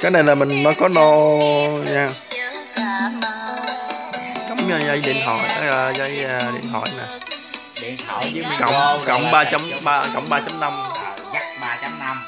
cái này là mình nó có nô nha. cắm dây điện thoại ờ, dây ờ, điện thoại nè. Điện thoại với cộng cộng ba chấm ba cộng ba chấm năm. Ờ, nhắc ba chấm năm.